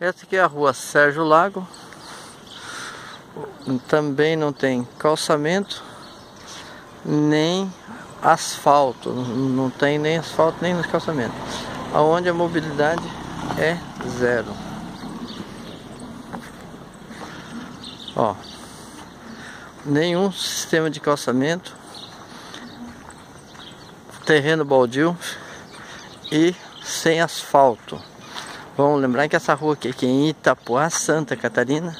Essa aqui é a rua Sérgio Lago. Também não tem calçamento, nem asfalto. Não tem nem asfalto, nem nos calçamentos. Onde a mobilidade é zero. Ó, nenhum sistema de calçamento, terreno baldio e sem asfalto. Vamos lembrar que essa rua aqui, aqui é em Itapuá, Santa Catarina.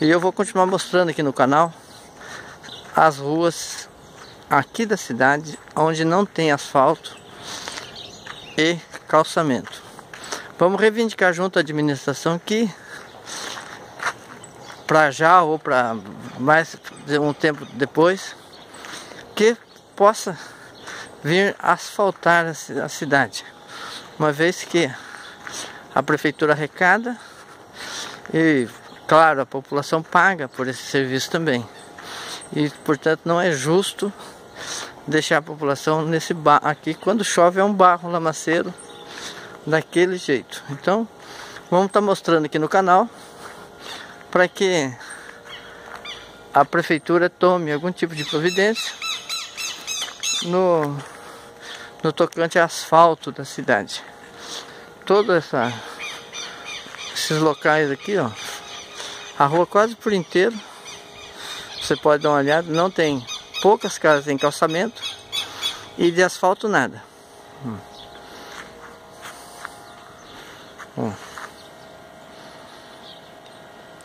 E eu vou continuar mostrando aqui no canal as ruas aqui da cidade onde não tem asfalto e calçamento. Vamos reivindicar junto à administração que para já ou para mais um tempo depois que possa vir asfaltar a cidade. Uma vez que a prefeitura arrecada e, claro, a população paga por esse serviço também. E, portanto, não é justo deixar a população nesse barro aqui. Quando chove é um barro lamaceiro daquele jeito. Então, vamos estar tá mostrando aqui no canal para que a prefeitura tome algum tipo de providência no, no tocante a asfalto da cidade toda essa esses locais aqui, ó. A rua quase por inteiro. Você pode dar uma olhada, não tem poucas casas em calçamento e de asfalto nada. Hum.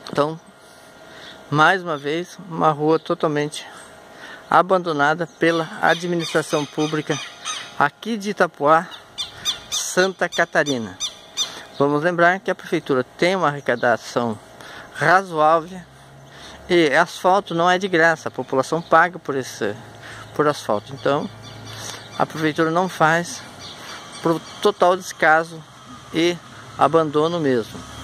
Então, mais uma vez, uma rua totalmente abandonada pela administração pública aqui de Itapuá, Santa Catarina. Vamos lembrar que a prefeitura tem uma arrecadação razoável e asfalto não é de graça, a população paga por esse por asfalto. Então, a prefeitura não faz por total descaso e abandono mesmo.